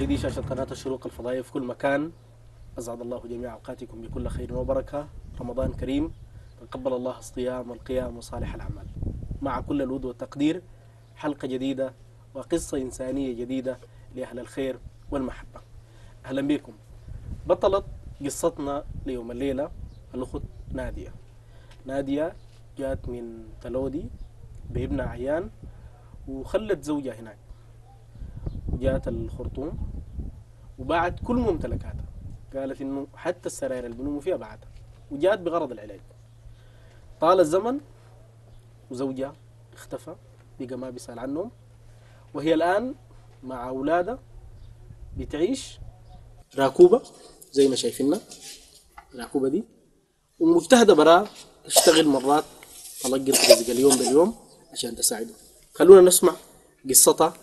مشاهدي شاشة قناة الشروق الفضائية في كل مكان. أسعد الله جميع أوقاتكم بكل خير وبركة. رمضان كريم. تقبل الله الصيام والقيام وصالح الأعمال. مع كل الود والتقدير حلقة جديدة وقصة إنسانية جديدة لأهل الخير والمحبة. أهلا بكم. بطلت قصتنا ليوم الليلة الأخت نادية. نادية جات من تلودي بابن عيان وخلت زوجها هناك. وجات الخرطوم. وباعت كل ممتلكاتها. قالت إنه حتى السراير اللي بنوموا فيها باعتها وجات بغرض العلاج. طال الزمن وزوجها اختفى بقى ما بيسأل عنهم وهي الآن مع أولادها بتعيش راكوبة زي ما شايفينها الراكوبة دي. ومجتهدة برا تشتغل مرات تلقي رزق اليوم باليوم عشان تساعده. خلونا نسمع قصتها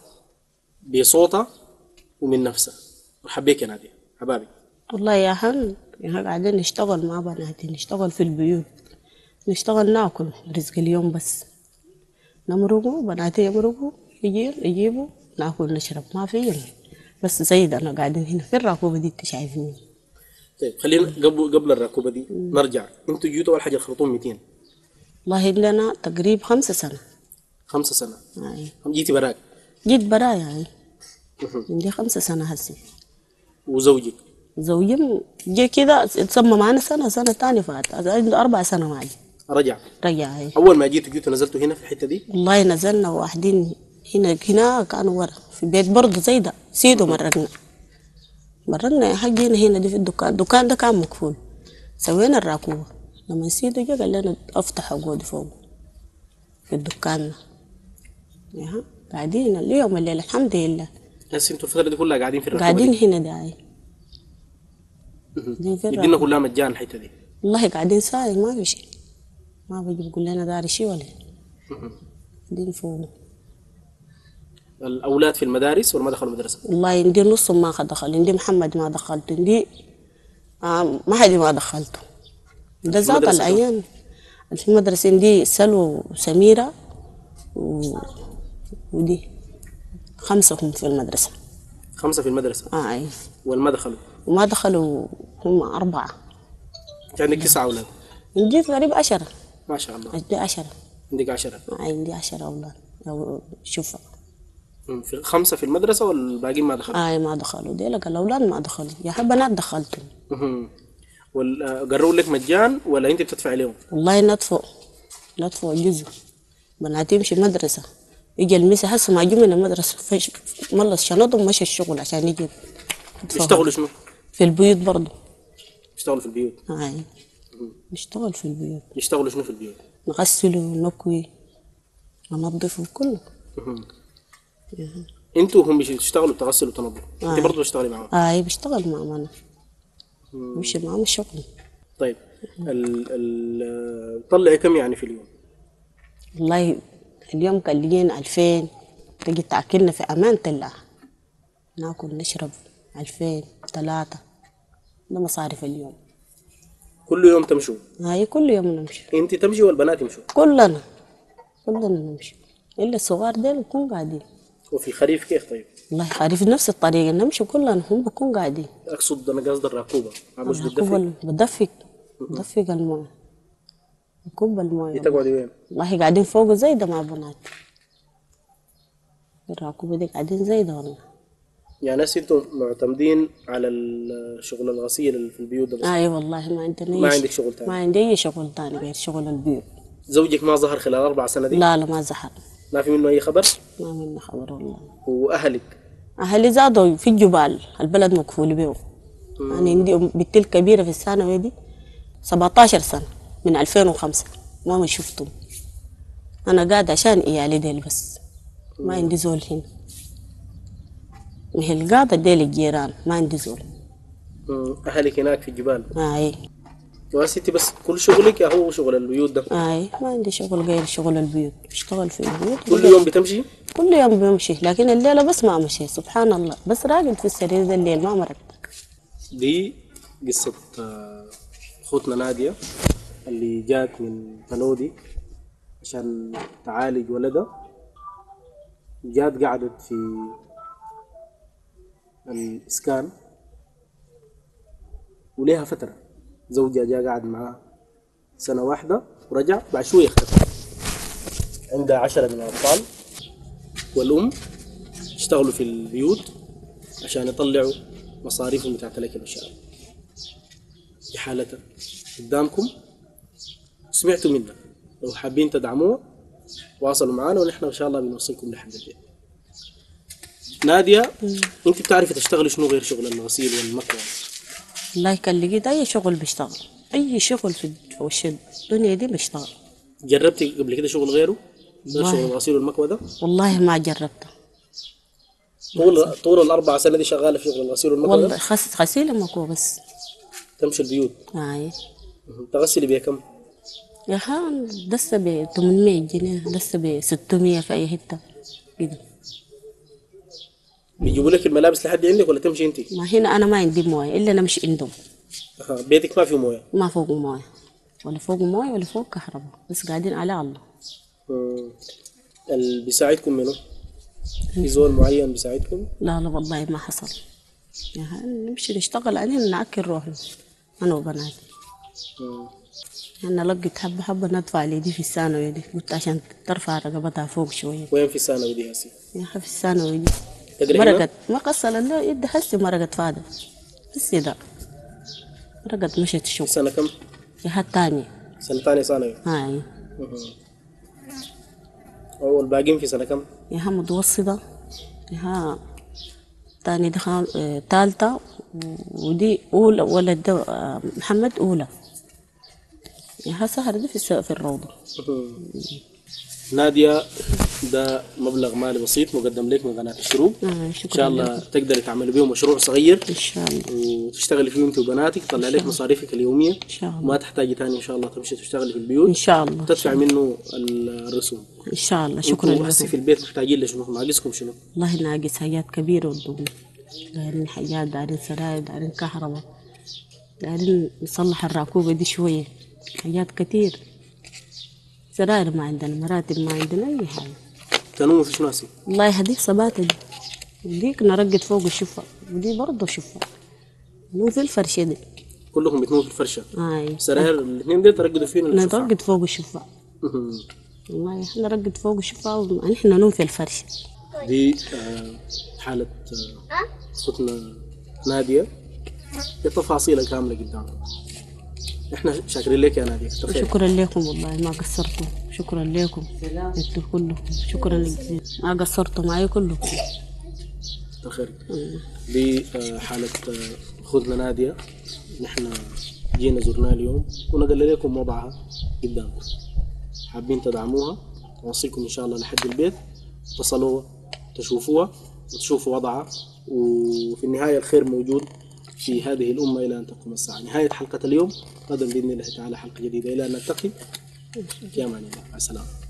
بصوتها ومن نفسها. بك يا نادية. حبابي والله يا هن يعني قاعدين نشتغل مع بناتي نشتغل في البيوت. نشتغل ناكل رزق اليوم بس. نمرقوا بناتي يمرقوا يجي يجيبوا ناكل نشرب ما في. بس زي ده أنا قاعدين هنا. في الراكوبة دي؟ انت شايفيني طيب خلينا قبل قبل الراكوبة دي نرجع. أنتوا جيتوا أول حاجة الخرطوم 200 والله لنا تقريب خمسة سنة. خمسة سنة. هاي جيتي براك. جيت برايا هاي عندي خمسة سنة هسي. وزوجك. زوجي جي كده اتسمى معانا سنة سنة تانية فات عنده أربع سنة معي رجع. رجع هاي أول ما جيتوا جيتوا نزلتوا هنا في الحتة دي؟ والله نزلنا واحدين هنا هنا كانوا ورا في بيت برضه زي ده. سيدو مرقنا. مرقنا يا حاج هنا هنا دي في الدكان. الدكان ده كان مقفول. سوينا الراكوبة لما سيدو جا قال لنا افتح اقعد فوق في الدكان يا قاعدين اليوم الليل الحمد لله. هسه أنتوا الفترة دي كلها قاعدين في الراكوبة قاعدين دي. هنا داعي قاعدين في يدينا الراكوبة. كلها مجان الحتة دي. والله قاعدين سايق ما في شيء. ما بيجي بيقول لنا داري شيء ولا. قاعدين فوق. الأولاد في المدارس ولا ما دخلوا المدرسة؟ والله عندي نصهم ما دخل عندي محمد ما دخلته عندي آه ما حد ما دخلته ده المدرسة الأيام. في المدرسة عندي سلوى وسميرة و... ودي. خمسة هم في المدرسة. خمسة في المدرسة؟ أي. ولا ما دخلوا؟ وما دخلوا هم أربعة. عندك تسعة أولاد. عندي قريب عشرة. ما شاء الله. عندي عشرة. عندك عشرة؟ آه عندي عشرة أولاد. أو شوف. في خمسة في المدرسة والباقيين ما دخلوا؟ آه ما دخلوا. دي لك الأولاد ما دخلوا. يا بنات دخلتهم آه، قرروا لك مجان ولا أنت بتدفع لهم؟ والله ندفع. ندفع جزء. بناتي يمشي مدرسة يجي المسا هسه ما جو من المدرسة. فش ملص شنطهم مشى الشغل عشان يجي. يشتغلوا شنو؟ في البيوت برضه. يشتغلوا في البيوت. هاي نشتغل في البيوت. يشتغلوا شنو في البيوت؟ نغسل ونكوي ننظف كله. أنتوا هم بيش- تشتغلوا تغسلوا وتنظفوا. انت. برضه بتشتغلي معاهم؟ هاي بشتغل مع أنا. مشي معهم الشغل طيب. ال ال طلعي كم يعني في اليوم؟ والله اليوم كان لقينا ألفين. تجي تأكلنا في أمان الله. ناكل نشرب. ألفين ثلاثة ده مصاريف اليوم. كل يوم تمشوا؟ هاي كل يوم نمشي. أنت تمشي والبنات يمشوا؟ كلنا. كلنا نمشي. إلا الصغار ديل بكون قاعدين. وفي الخريف كيف طيب؟ والله خارف نفس الطريقة. نمشي كلنا هم بكون قاعدين. أقصد أنا قصد الراكوبة ما مش ال- بدفق. بدفق الموية بكب المويه تقعدي وين؟ والله قاعدين فوق زي ده مع بنات. الراكوبة دي قاعدين زي ده والله. يعني هسه أنتوا معتمدين على شغل الغسيل اللي في البيوت ده بس. إي والله ما عندنا ما عندك شغل تاني. ما عندي أي شغل تاني غير شغل البيوت. زوجك ما ظهر خلال أربع سنة دي؟ لا لا ما زحل ما في منه أي خبر؟ ما منا خبر والله. وأهلك؟ أهلي زادوا في الجبال البلد مقفول بيه أنا عندي بنتي الكبيرة في الثانوي دي 17 سنة. من 2005 ما ما شفتهم. أنا قاعدة عشان عيالي ديل بس. ما عندي زول هنا. هي القاعدة ديل الجيران ما عندي زول. أهلك هناك في الجبال. آي. وهسه انت بس كل شغلك هو شغل البيوت ده. آي ما عندي شغل غير شغل البيوت. بشتغل في البيوت. كل يوم بتمشي؟ كل يوم بمشي لكن الليلة بس ما مشي سبحان الله. بس راقد في السرير ده الليل ما مرت دي قصة آه، أخوتنا نادية. اللي جات من بنودي عشان تعالج ولدها جات قعدت في الإسكان وليها فترة. زوجها جاء قاعد معاها سنة واحدة ورجع بعد شوية اختفى. عندها عشرة من الأطفال. والأم اشتغلوا في البيوت عشان يطلعوا مصاريفهم بتاعت الأكل والشرب. دي حالتها قدامكم. سمعتوا منا لو حابين تدعموها واصلوا معنا ونحن إن شاء الله بنوصلكم لحد البيت. نادية أنت بتعرفي تشتغلي شنو غير شغل الغسيل والمكوى؟ والله كان لقيت أي شغل بشتغل أي شغل في الدنيا دي بشتغل جربتي قبل كده شغل غيره؟ غير. شغل الغسيل والمكوى ده؟ والله ما جربته. طول طول الأربع سنة دي شغالة في شغل الغسيل والمكوى والله غسيل مكوى بس. تمشي البيوت؟ هاي تغسلي بيها كم؟ يا ها دسة ب 800 جنيه دسة ب 600 في أي حتة. كده. بيجيبوا لك الملابس لحد عندك ولا تمشي انت ما هنا أنا ما عندي موية إلا نمشي عندهم. أها، بيتك ما في موية؟ ما فوق موية. ولا فوق موية ولا فوق كهرباء بس قاعدين على الله. اللي بيساعدكم منه في زول معين بيساعدكم؟ لا لا والله ما حصل. ها نمشي نشتغل علينا نعكر روحنا أنا وبناتي. أنا لقيت حبة حبة ندفع لي دي في الثانوي دي. قلت عشان ترفع رقبتها فوق شوية. وين في الثانوي دي هسي في الثانوي دي؟ مرقت ما قصل لا يد حسي مرقت فاضي. حسي ده مرقت مشت الشغل سنة كم؟ جهة تانية سنة ثانية ثانوي. هاي أو الباقيين في سنة كم؟ ياها متوسطة. ياها تاني دي خام... آه، تالتة. ودي أولى ولد آه، محمد أولى. ياها سهر دي في في الروضة؟ نادية ده مبلغ مالي بسيط مقدم لك من قناة الشروق. آه إن شكرا شاء الله تقدري تعملي به مشروع صغير. إن شاء الله. وتشتغلي فيه أنت وبناتك تطلع لك مصاريفك اليومية. إن شاء الله. وما تحتاجي تاني إن شاء الله تمشي تشتغلي في إن البيوت شاء الله. تدفع منه ال- الرسوم. إن شاء الله. شكرا لكم في البيت محتاجين لشنو؟ ناقصكم شنو؟ والله ناقص حاجات كبيرة قدامنا دايرين حاجات دايرين سراير دايرين كهرباء. دايرين نصلح الركوبة دي شوية. حاجات كتير. سراير ما عندنا مراتب ما عندنا أي حاجة. تنوموا في شنو هسي والله هديك صباتة دي. وديك نرقد فوق الشفة ودي برضه شفة مو في الفرشة دي. كلكم بتنوموا في الفرشة؟ هاي سراير الاثنين دي ترقدوا فيهم ولا شفاعة؟ نرقد فوق الشفة. والله إحنا نرقد فوق الشفة ونحن ننوم في الفرشة. دي آه، حالة آه، أختنا نادية. التفاصيل الكاملة قدامنا. إحنا شاكرين لك يا خيرك. شكرا لكم والله ما قصرتوا شكرا لكم. أنتوا كلكم. شكرا جزيلا ما قصرتوا معي كلكم. كتر خيرك دي آه، حالة آه، أختنا نادية. نحن جينا زرناها اليوم. ونقل لكم وضعها قدامكم حابين تدعموها. نوصلكم إن شاء الله لحد البيت. تصلوا تشوفوها وتشوفوا وضعها. وفي النهاية الخير موجود. في هذه الأمة إلى أن تقوم الساعة. نهاية حلقة اليوم. غدا بإذن الله تعالى حلقة جديدة. إلى أن نلتقي. في أمان الله مع السلامة.